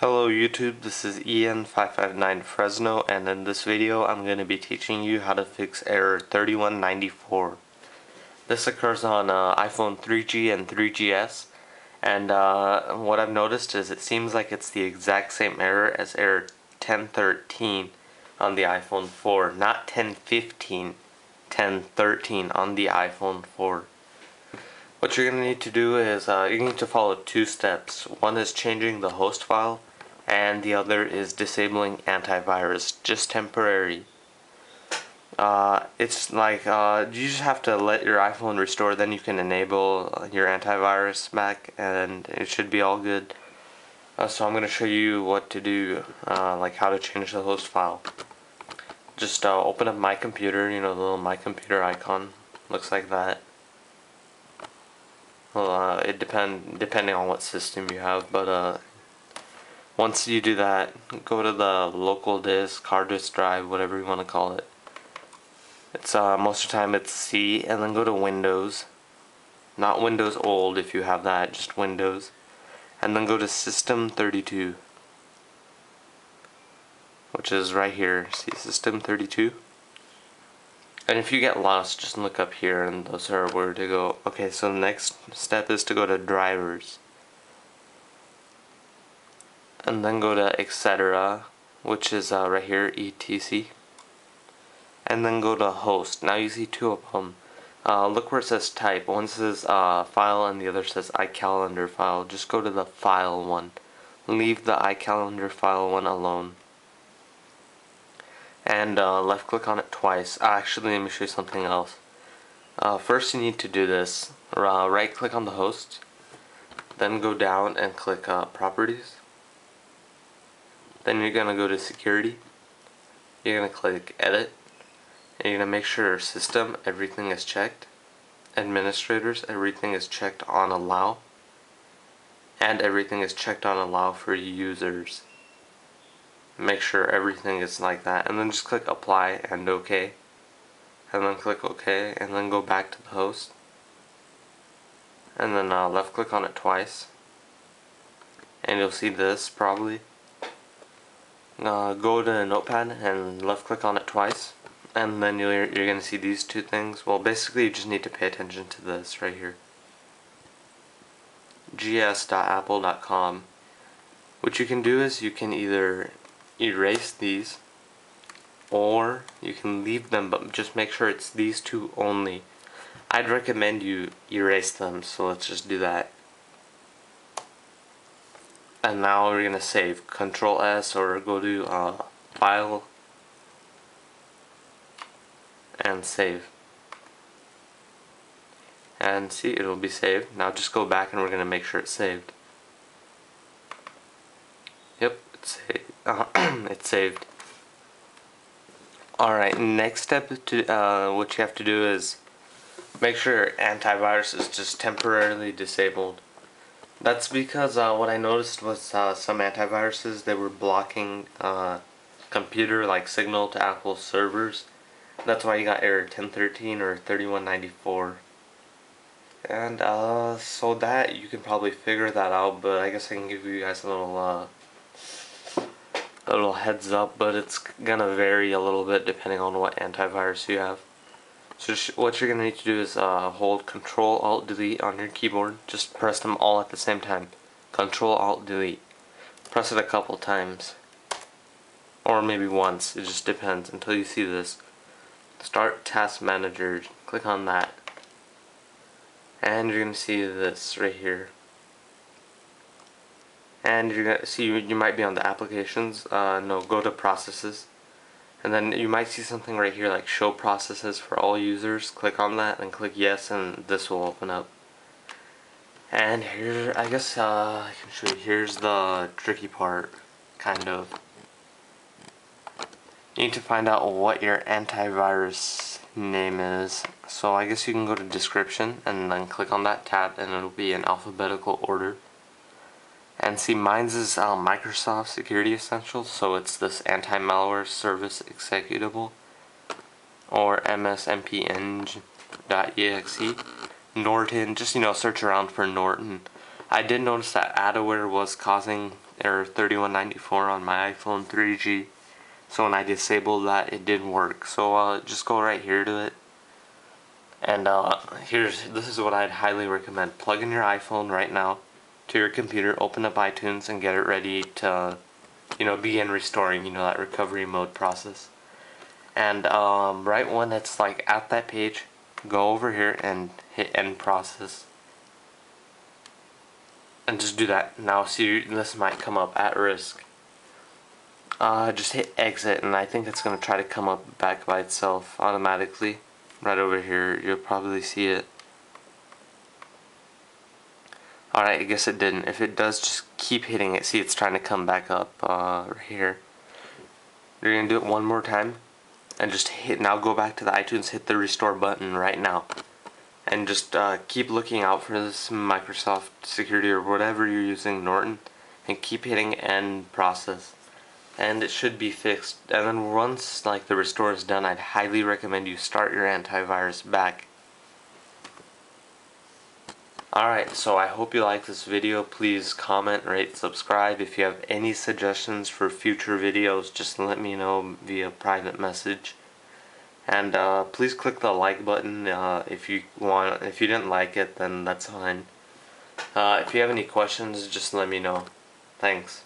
Hello YouTube, this is Ian559 Fresno and in this video I'm going to be teaching you how to fix error 3194. This occurs on uh, iPhone 3G and 3GS and uh, what I've noticed is it seems like it's the exact same error as error 1013 on the iPhone 4, not 1015, 1013 on the iPhone 4. What you're going to need to do is uh, you need to follow two steps. One is changing the host file and the other is disabling antivirus, just temporary. Uh, it's like uh, you just have to let your iPhone restore, then you can enable your antivirus back, and it should be all good. Uh, so I'm to show you what to do, uh, like how to change the host file. Just uh, open up my computer, you know the little my computer icon, looks like that. Well, uh, it depend depending on what system you have, but once you do that, go to the local disk, hard disk drive, whatever you want to call it. It's uh, most of the time it's C, and then go to Windows, not Windows old if you have that, just Windows, and then go to System 32, which is right here. See System 32. And if you get lost, just look up here and those are where to go. Okay, so the next step is to go to drivers. And then go to etc, which is uh, right here, etc. And then go to host. Now you see two of them. Uh, look where it says type. One says uh, file and the other says iCalendar file. Just go to the file one. Leave the iCalendar file one alone and uh, left click on it twice. Uh, actually, let me show you something else. Uh, first you need to do this. Right click on the host, then go down and click properties. Then you're going to go to security. You're going to click edit. And you're going to make sure system, everything is checked. Administrators, everything is checked on allow. And everything is checked on allow for users make sure everything is like that and then just click apply and OK and then click OK and then go back to the host and then uh, left click on it twice and you'll see this probably uh, go to notepad and left click on it twice and then you're, you're gonna see these two things. Well basically you just need to pay attention to this right here. Gs.apple.com what you can do is you can either erase these or you can leave them but just make sure it's these two only. I'd recommend you erase them so let's just do that and now we're gonna save control S or go to uh, file and save and see it'll be saved now just go back and we're gonna make sure it's saved yep it's saved uh, it's saved. Alright, next step to uh, what you have to do is make sure antivirus is just temporarily disabled. That's because uh, what I noticed was uh, some antiviruses they were blocking uh, computer like signal to Apple servers. That's why you got error 1013 or 3194. And uh, so that you can probably figure that out, but I guess I can give you guys a little uh, a little heads up, but it's gonna vary a little bit depending on what antivirus you have. So what you're gonna need to do is uh, hold Control Alt Delete on your keyboard. Just press them all at the same time. Control Alt Delete. Press it a couple times, or maybe once. It just depends until you see this. Start Task Manager. Click on that, and you're gonna see this right here and you're gonna see you might be on the applications uh, no go to processes and then you might see something right here like show processes for all users. Click on that and click yes and this will open up. And here I guess uh, I can show you. Here's the tricky part kind of. You need to find out what your antivirus name is. So I guess you can go to description and then click on that tab and it'll be in alphabetical order and see, mine's is uh, Microsoft Security Essentials, so it's this anti-malware service executable, or msmpeng.exe. Norton, just you know, search around for Norton. I did notice that Adaware was causing error 3194 on my iPhone 3G. So when I disabled that, it didn't work. So uh, just go right here to it. And uh, here's this is what I'd highly recommend. Plug in your iPhone right now to your computer, open up iTunes, and get it ready to, you know, begin restoring. You know that recovery mode process. And um, right when it's like at that page, go over here and hit end process. And just do that. Now see this might come up at risk. Uh, just hit exit and I think it's going to try to come up back by itself automatically. Right over here, you'll probably see it. Alright, I guess it didn't. If it does, just keep hitting it. See, it's trying to come back up uh, right here. You're going to do it one more time. And just hit, now go back to the iTunes, hit the restore button right now. And just uh, keep looking out for this Microsoft security or whatever you're using, Norton. And keep hitting end process and it should be fixed. And then once like the restore is done, I'd highly recommend you start your antivirus back. Alright, so I hope you like this video. Please comment, rate, subscribe. If you have any suggestions for future videos, just let me know via private message. And uh, please click the like button uh, if you want. If you didn't like it, then that's fine. Uh, if you have any questions, just let me know. Thanks.